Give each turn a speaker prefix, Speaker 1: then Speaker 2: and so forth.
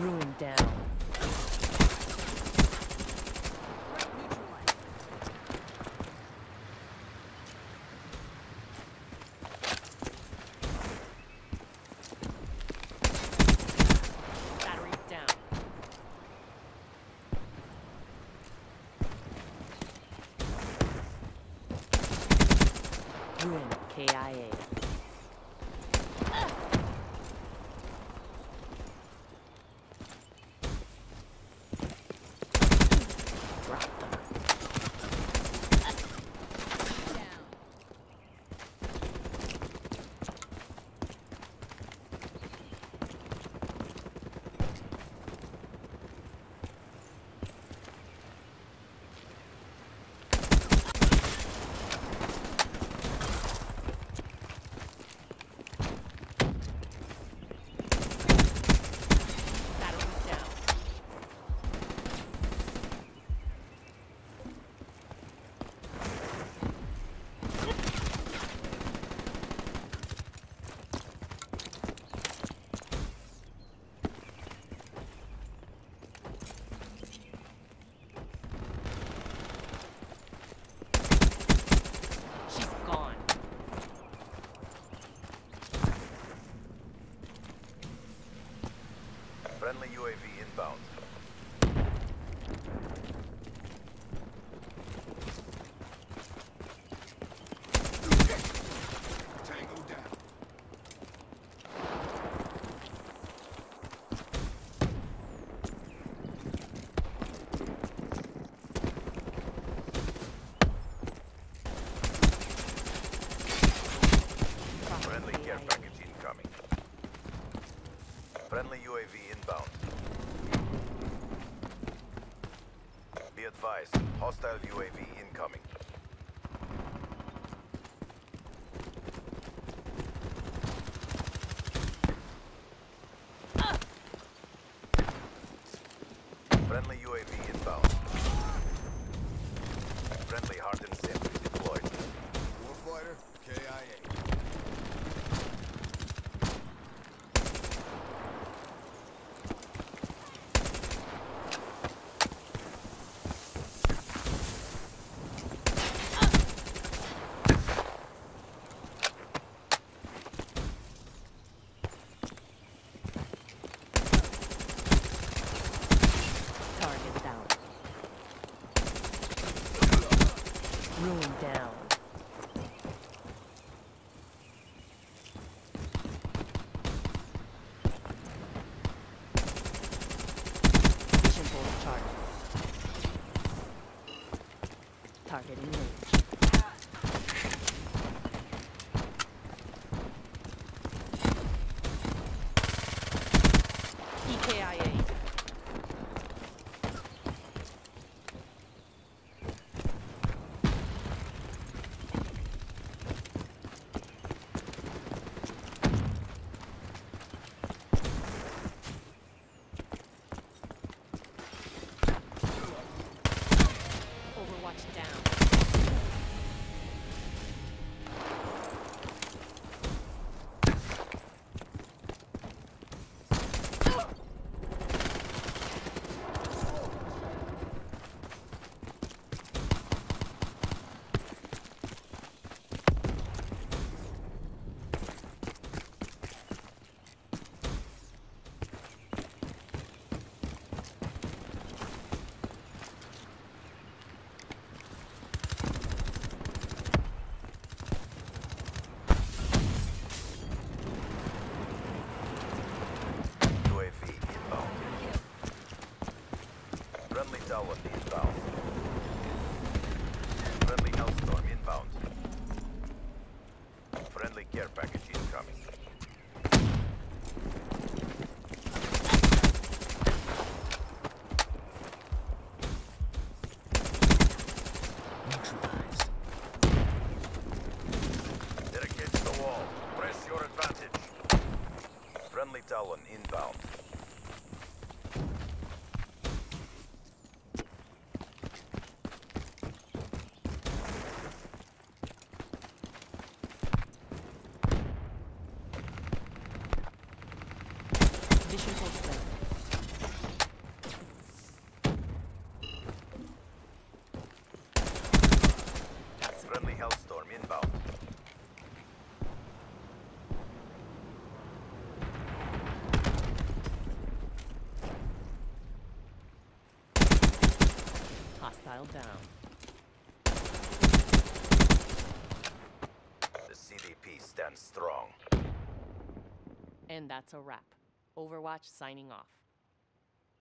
Speaker 1: Ruin down.
Speaker 2: Friendly UAV inbound. Be advised, hostile UAV incoming. Friendly UAV inbound. Friendly
Speaker 1: hard Targeting. range.
Speaker 2: package incoming. Friendly Hellstorm inbound.
Speaker 1: Hostile down.
Speaker 2: The CDP stands strong.
Speaker 1: And that's a wrap. Overwatch signing off.